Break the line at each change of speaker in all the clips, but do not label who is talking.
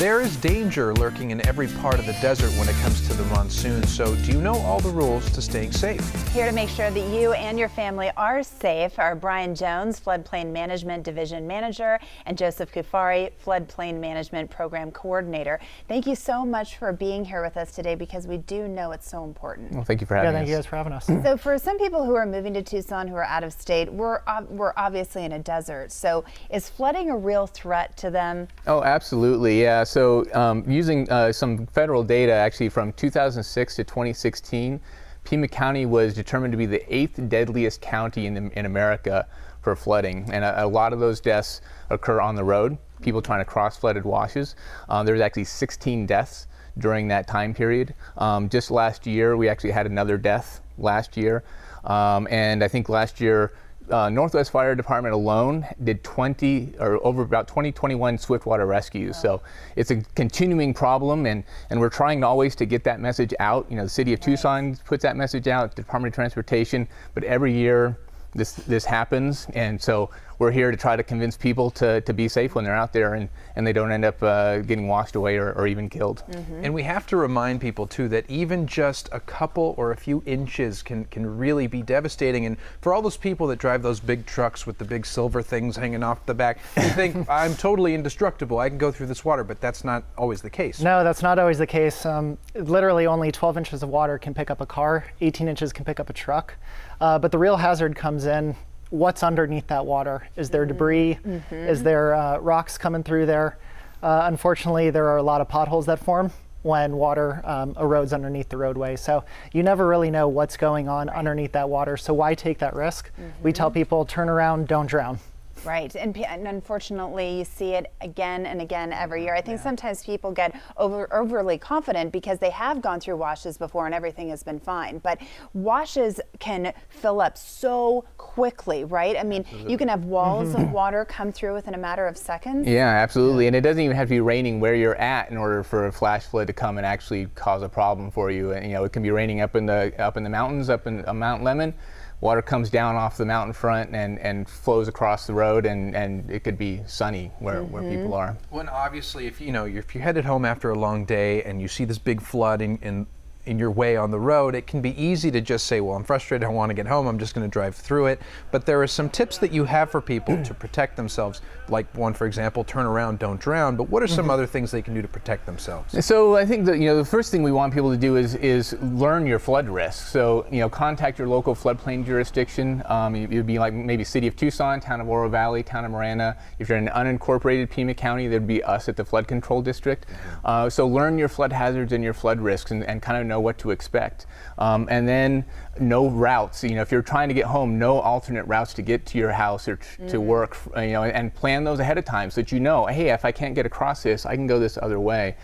There is danger lurking in every part of the desert when it comes to the monsoon, so do you know all the rules to staying safe?
Here to make sure that you and your family are safe are Brian Jones, Floodplain Management Division Manager, and Joseph Cuffari, Floodplain Management Program Coordinator. Thank you so much for being here with us today because we do know it's so important.
Well, thank you for having
yeah,
us.
thank you guys for having us.
So for some people who are moving to Tucson who are out of state, we're, uh, we're obviously in a desert. So is flooding a real threat to them?
Oh, absolutely, yeah. So um, using uh, some federal data actually from 2006 to 2016, Pima County was determined to be the eighth deadliest county in, in America for flooding. And a, a, lot of those deaths occur on the road, people trying to cross flooded washes. Um, there was actually 16 deaths during that time period. Um, just last year, we actually had another death last year. Um, and I think last year, uh, Northwest Fire Department alone did 20 or over about 20, 21 swiftwater rescues. Wow. So it's a continuing problem, and, and we're trying always to get that message out. You know, the city of Tucson puts that message out, the Department of Transportation, but every year this this happens, and so we're here to try to convince people to, to be safe when they're out there and, and they don't end up uh, getting washed away or, or even killed.
Mm -hmm. And we have to remind people too that even just a couple or a few inches can, can really be devastating. And for all those people that drive those big trucks with the big silver things hanging off the back, you think I'm totally indestructible. I can go through this water, but that's not always the case.
No, that's not always the case. Um, literally only 12 inches of water can pick up a car, 18 inches can pick up a truck. Uh, but the real hazard comes in what's underneath that water. Is there debris? Mm -hmm. Is there uh, rocks coming through there? Uh, unfortunately, there are a lot of potholes that form when water um, erodes underneath the roadway. So you never really know what's going on underneath that water. So why take that risk? Mm -hmm. We tell people turn around, don't drown.
Right, and, and, unfortunately, you see it again and again every year. I think yeah. sometimes people get over, overly confident because they have gone through washes before and everything has been fine. But washes can fill up so quickly, right? I mean, absolutely. you can have walls of water come through within a matter of seconds.
Yeah, absolutely. And it doesn't even have to be raining where you're at in order for a flash flood to come and actually cause a problem for you. And you know, it can be raining up in the up in the mountains, up in uh, Mount Lemmon water comes down off the mountain front and, and flows across the road and, and it could be sunny where, mm -hmm. where people mm-hmm. are.
Well, obviously, if you know, if you're headed home after a long day and you see this big flood in, in in your way on the road, it can be easy to just say, well, I'm frustrated, I want to get home, I'm just going to drive through it. But there are some tips that you have for people to protect themselves, like one, for example, turn around, don't drown. But what are some mm -hmm. other things they can do to protect themselves?
So I think that, you know, the first thing we want people to do is, is learn your flood risk. So, you know, contact your local floodplain jurisdiction. Um, it would be like maybe City of Tucson, Town of Oro Valley, Town of Marana. If you're in an unincorporated Pima County, there'd be us at the Flood Control District. Mm -hmm. uh, so learn your flood hazards and your flood risks and, and kind of know what to expect. Um, and then no routes. You know, if you're trying to get home, no alternate routes to get to your house or mm. to work. You know, and plan those ahead of time so that you know, hey, if I can't get across this, I can go this other way.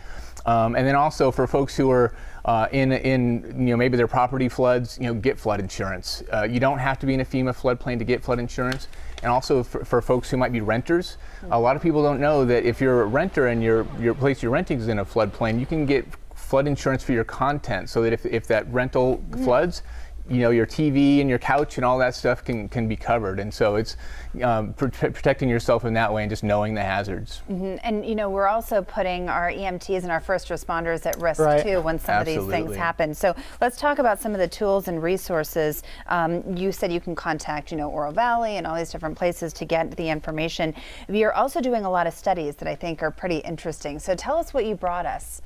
Um, and then also for folks who are uh, in, in, you know, maybe their property floods, you know, get flood insurance. Uh, you don't have to be in a FEMA floodplain to get flood insurance. And also for, for folks who might be renters, mm. a lot of people don't know that if you're a renter and your, your place you're renting is in a floodplain, you can get flood insurance for your content so that if, if that rental mm. floods, you know, your TV and your couch and all that stuff can, can be covered. And so it's um, pr protecting yourself in that way and just knowing the hazards.
Mm -hmm. And, you know, we're also putting our EMTs and our first responders at risk right. too when some Absolutely. of these things happen. So let's talk about some of the tools and resources. Um, you said you can contact, you know, Oro Valley and all these different places to get the information. We are also doing a lot of studies that I think are pretty interesting. So tell us what you brought us.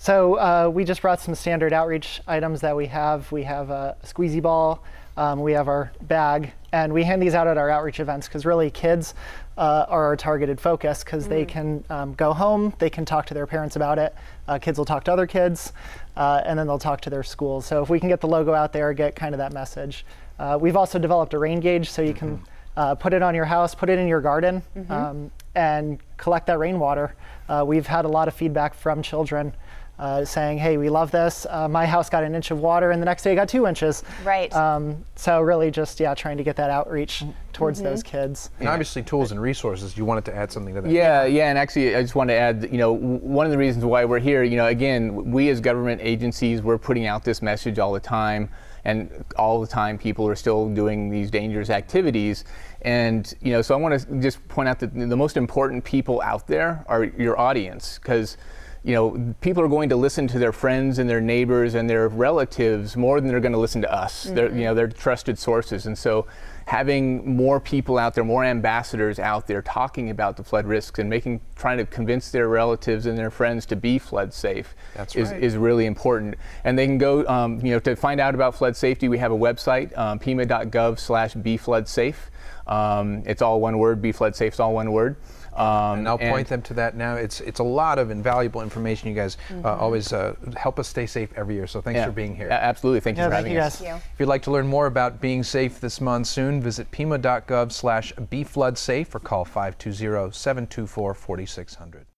So uh, we just brought some standard outreach items that we have. We have a squeezy ball, um, we have our bag, and we hand these out at our outreach events because really kids uh, are our targeted focus because mm. they can um, go home, they can talk to their parents about it, uh, kids will talk to other kids, uh, and then they'll talk to their schools. So if we can get the logo out there, get kind of that message. Uh, we've also developed a rain gauge so you can mm-hmm. uh, put it on your house, put it in your garden, mm -hmm. um, and collect that rainwater. we've had a lot of feedback from children uh, saying, hey, we love this. Uh, my house got an inch of water and the next day got two inches.
Right. Um,
so really just, yeah, trying to get that outreach towards mm -hmm. those kids.
And obviously tools and resources, you wanted to add something to that.
Yeah, yeah, and actually I just want to add, you know, one of the reasons why we're here, you know, again, we as government agencies, we're putting out this message all the time and all the time people are still doing these dangerous activities And you know, so I want to just point out that the most important people out there are your audience because you know, people are going to listen to their friends and their neighbors and their relatives more than they're going to listen to us. Mm-hmm. They're, you know, they're trusted sources. And so having more people out there, more ambassadors out there talking about the flood risks and making, trying to convince their relatives and their friends to be flood safe
That's
is,
right.
is really important. And they can go, um, you know, to find out about flood safety, we have a website, um, pima.gov slash be flood. Um, it's all one word, be flood safe is all one word.
Um, and I'll and point them to that now. It's it's a lot of invaluable information. You guys mm-hmm. uh, always uh, help us stay safe every year. So thanks
yeah.
for being here.
absolutely. Thank you for having
you
us.
Guys.
If you'd like to learn more about being safe this monsoon, visit pima.gov slash befloodsafe or call 520-724-4600.